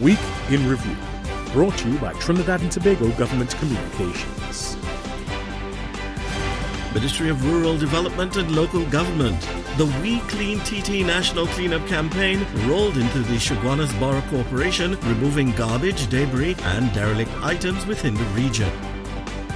Week in Review, brought to you by Trinidad and Tobago Government Communications. Ministry of Rural Development and Local Government. The We Clean TT National Cleanup Campaign rolled into the Chaguanas Borough Corporation, removing garbage, debris, and derelict items within the region.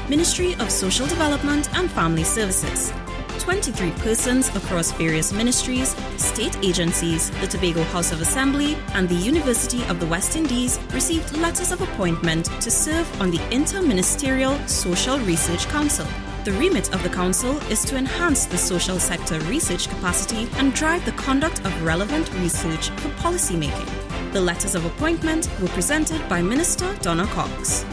Ministry of Social Development and Family Services 23 persons across various ministries, state agencies, the Tobago House of Assembly, and the University of the West Indies received letters of appointment to serve on the Interministerial Social Research Council. The remit of the Council is to enhance the social sector research capacity and drive the conduct of relevant research for policymaking. The letters of appointment were presented by Minister Donna Cox.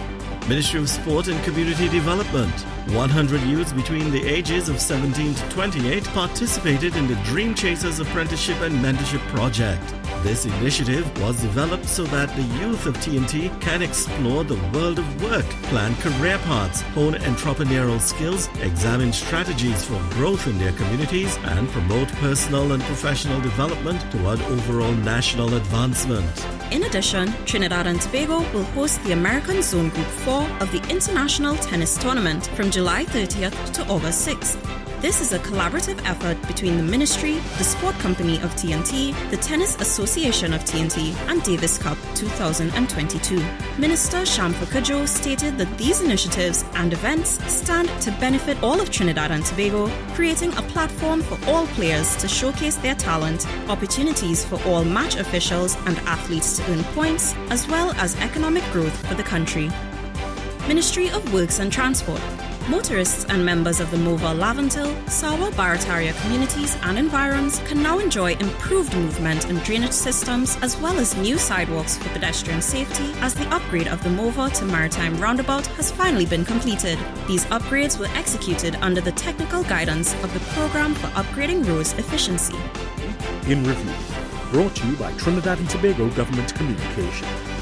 Ministry of Sport and Community Development. 100 youths between the ages of 17 to 28 participated in the Dream Chasers Apprenticeship and Mentorship Project. This initiative was developed so that the youth of TNT can explore the world of work, plan career paths, hone entrepreneurial skills, examine strategies for growth in their communities, and promote personal and professional development toward overall national advancement. In addition, Trinidad and Tobago will host the American Zone Group 4 of the International Tennis Tournament from July 30th to August 6th. This is a collaborative effort between the Ministry, the Sport Company of TNT, the Tennis Association of TNT, and Davis Cup 2022. Minister Shamfa Cudjoe stated that these initiatives and events stand to benefit all of Trinidad and Tobago, creating a platform for all players to showcase their talent, opportunities for all match officials and athletes to earn points, as well as economic growth for the country. Ministry of Works and Transport Motorists and members of the Morvant Laventille, San Juan Barataria communities and environs can now enjoy improved movement and drainage systems as well as new sidewalks for pedestrian safety as the upgrade of the Morvant to Maritime Roundabout has finally been completed. These upgrades were executed under the technical guidance of the Program for Upgrading Roads Efficiency. In Review, brought to you by Trinidad and Tobago Government Communications.